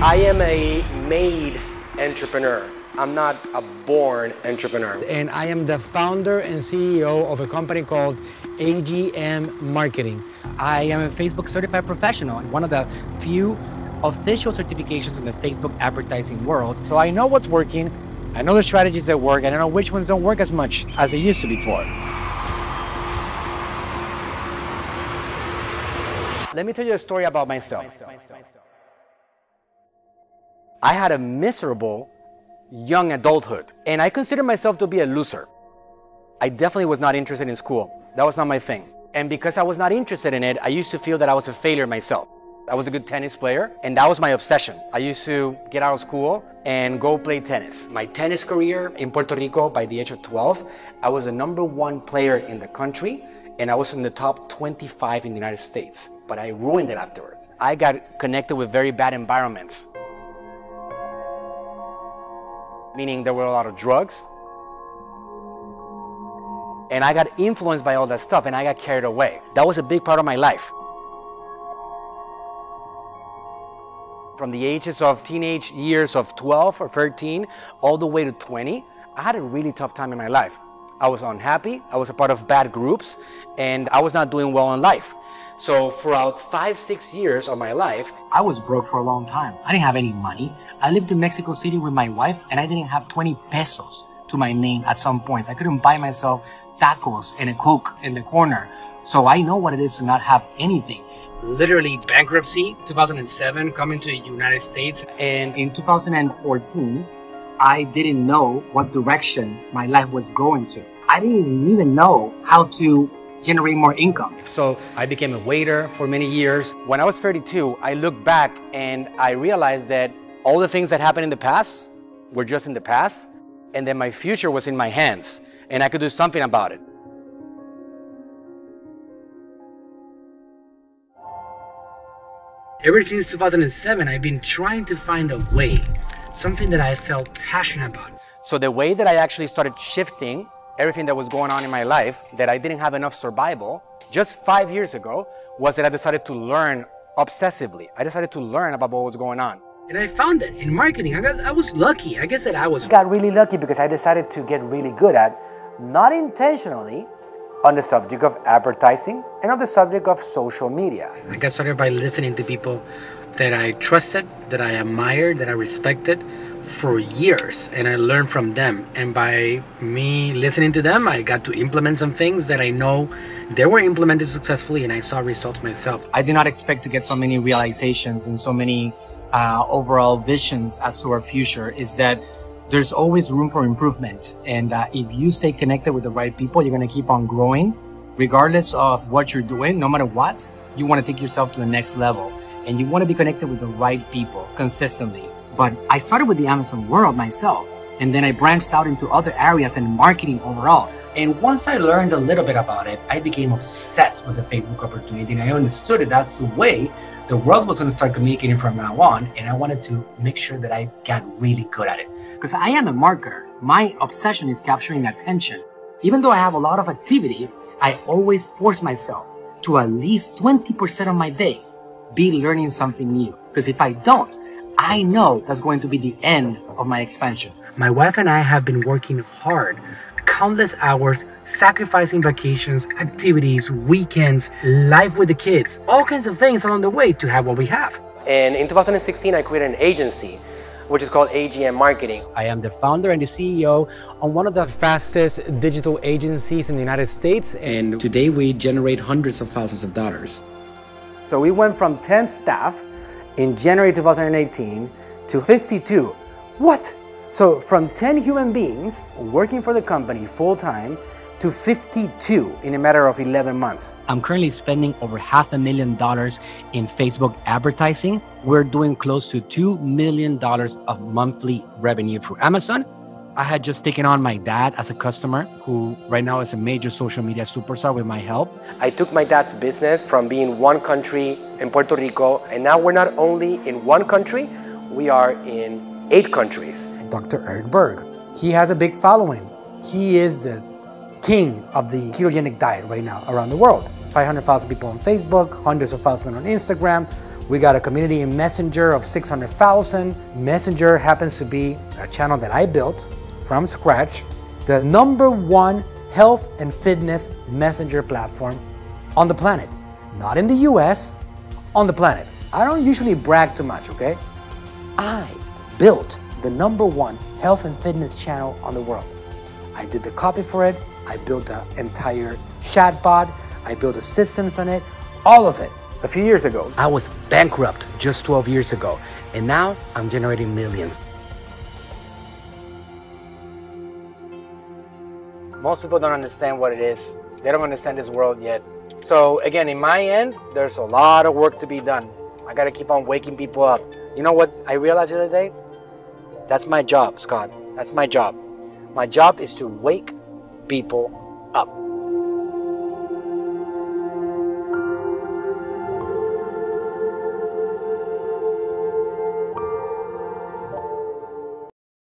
I am a made entrepreneur. I'm not a born entrepreneur. And I am the founder and CEO of a company called AGM Marketing. I am a Facebook certified professional, and one of the few official certifications in the Facebook advertising world. So I know what's working, I know the strategies that work, and I know which ones don't work as much as they used to before. Let me tell you a story about myself. I had a miserable young adulthood, and I consider myself to be a loser. I definitely was not interested in school. That was not my thing. And because I was not interested in it, I used to feel that I was a failure myself. I was a good tennis player, and that was my obsession. I used to get out of school and go play tennis. My tennis career in Puerto Rico by the age of 12, I was the number one player in the country, and I was in the top 25 in the United States. But I ruined it afterwards. I got connected with very bad environments meaning there were a lot of drugs. And I got influenced by all that stuff and I got carried away. That was a big part of my life. From the ages of teenage years of 12 or 13 all the way to 20, I had a really tough time in my life. I was unhappy, I was a part of bad groups, and I was not doing well in life. So throughout five, six years of my life, I was broke for a long time. I didn't have any money. I lived in Mexico City with my wife and I didn't have 20 pesos to my name at some points. I couldn't buy myself tacos and a coke in the corner. So I know what it is to not have anything. Literally bankruptcy, 2007, coming to the United States. And in 2014, I didn't know what direction my life was going to. I didn't even know how to generate more income. So I became a waiter for many years. When I was 32, I looked back and I realized that all the things that happened in the past were just in the past, and then my future was in my hands, and I could do something about it. Ever since 2007, I've been trying to find a way, something that I felt passionate about. So the way that I actually started shifting everything that was going on in my life, that I didn't have enough survival, just five years ago, was that I decided to learn obsessively. I decided to learn about what was going on. And I found it in marketing. I guess I was lucky. I guess that I was. Got really lucky because I decided to get really good at, not intentionally, on the subject of advertising and on the subject of social media. I got started by listening to people that I trusted, that I admired, that I respected for years and I learned from them. And by me listening to them, I got to implement some things that I know they were implemented successfully and I saw results myself. I did not expect to get so many realizations and so many uh, overall visions as to our future is that there's always room for improvement. And uh, if you stay connected with the right people, you're going to keep on growing regardless of what you're doing, no matter what, you want to take yourself to the next level and you want to be connected with the right people consistently. But I started with the Amazon world myself and then I branched out into other areas and marketing overall. And once I learned a little bit about it, I became obsessed with the Facebook opportunity and I understood it. That's the way the world was going to start communicating from now on. And I wanted to make sure that I got really good at it. Because I am a marketer. My obsession is capturing attention. Even though I have a lot of activity, I always force myself to at least 20% of my day be learning something new. Because if I don't, I know that's going to be the end of my expansion. My wife and I have been working hard countless hours, sacrificing vacations, activities, weekends, life with the kids, all kinds of things along the way to have what we have. And in 2016, I created an agency which is called AGM Marketing. I am the founder and the CEO on one of the fastest digital agencies in the United States. And today we generate hundreds of thousands of dollars. So we went from 10 staff in January 2018 to 52. What? So from 10 human beings working for the company full time to 52 in a matter of 11 months. I'm currently spending over half a million dollars in Facebook advertising. We're doing close to $2 million of monthly revenue through Amazon. I had just taken on my dad as a customer who right now is a major social media superstar with my help. I took my dad's business from being one country in Puerto Rico and now we're not only in one country, we are in eight countries. Dr. Eric Berg. He has a big following. He is the king of the ketogenic diet right now around the world. 500,000 people on Facebook, hundreds of thousands on Instagram, We got a community in Messenger of 600,000. Messenger happens to be a channel that I built from scratch. The number one health and fitness messenger platform on the planet. Not in the US, on the planet. I don't usually brag too much, okay? I built the number one health and fitness channel on the world. I did the copy for it, I built the entire chatbot, I built the systems on it, all of it. A few years ago, I was bankrupt just 12 years ago, and now I'm generating millions. Most people don't understand what it is. They don't understand this world yet. So again, in my end, there's a lot of work to be done. I gotta keep on waking people up. You know what I realized the other day? That's my job, Scott. That's my job. My job is to wake people up.